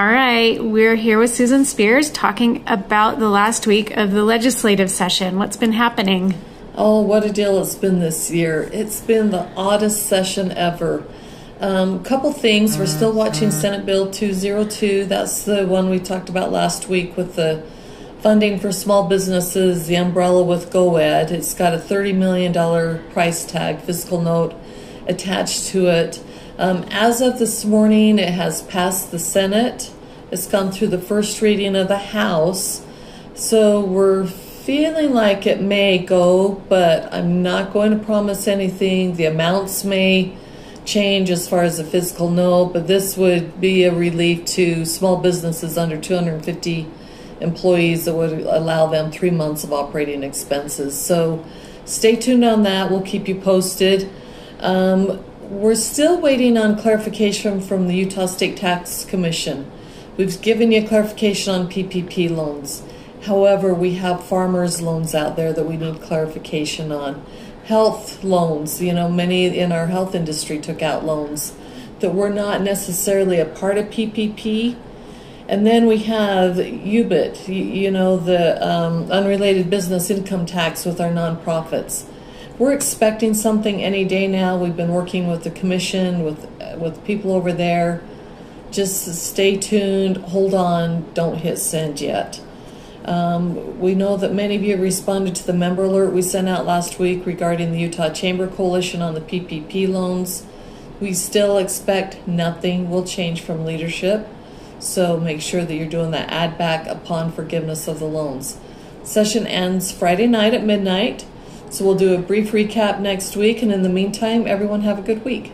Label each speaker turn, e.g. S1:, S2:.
S1: All right, we're here with Susan Speirs talking about the last week of the legislative session. What's been happening?
S2: Oh, what a deal it's been this year. It's been the oddest session ever. A um, couple things. We're still watching Senate Bill 202. That's the one we talked about last week with the funding for small businesses, the umbrella with GoEd. It's got a $30 million price tag, fiscal note attached to it. Um, as of this morning, it has passed the Senate. It's gone through the first reading of the House. So we're feeling like it may go, but I'm not going to promise anything. The amounts may change as far as the fiscal note, but this would be a relief to small businesses under 250 employees that would allow them three months of operating expenses. So stay tuned on that. We'll keep you posted. Um, we're still waiting on clarification from the Utah State Tax Commission. We've given you clarification on PPP loans. However, we have farmers loans out there that we need clarification on. Health loans, you know, many in our health industry took out loans that were not necessarily a part of PPP. And then we have UBIT, you, you know, the um, unrelated business income tax with our nonprofits. We're expecting something any day now. We've been working with the commission, with with people over there. Just stay tuned, hold on, don't hit send yet. Um, we know that many of you responded to the member alert we sent out last week regarding the Utah Chamber Coalition on the PPP loans. We still expect nothing will change from leadership, so make sure that you're doing the add back upon forgiveness of the loans. Session ends Friday night at midnight. So we'll do a brief recap next week, and in the meantime, everyone have a good week.